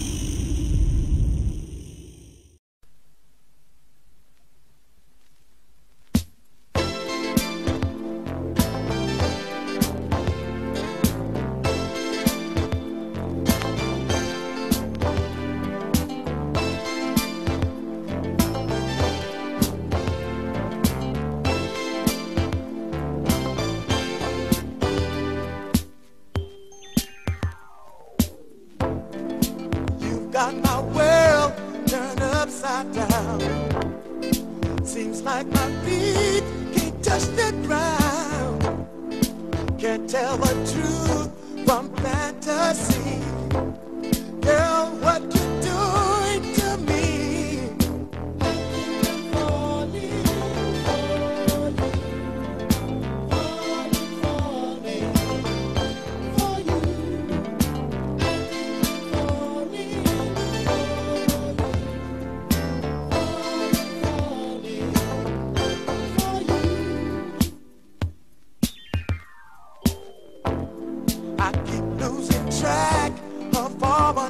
Eee. got my world turned upside down. Seems like my feet can't touch the ground. Can't tell the truth from fantasy.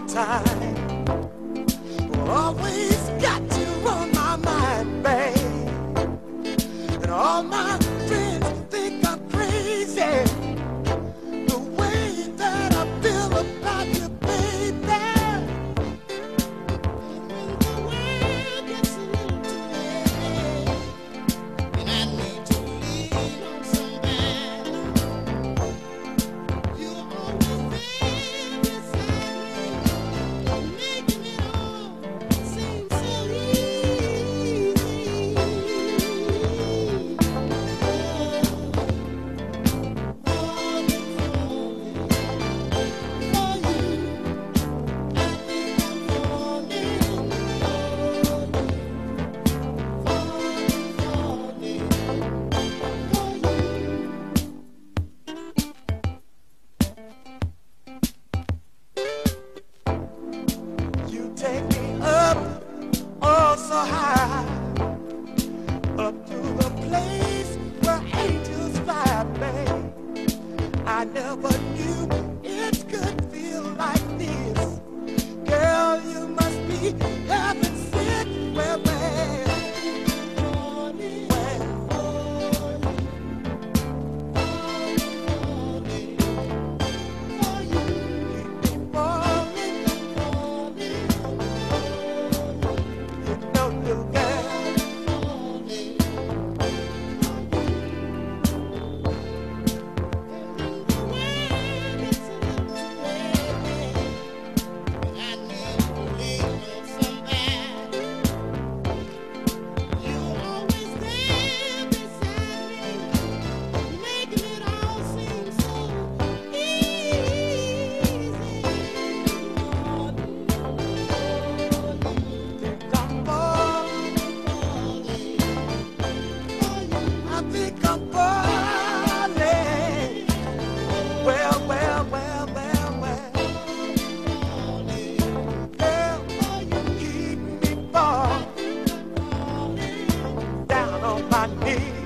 time. Will always so high up to the place where angels fly, babe. I never knew. my knees.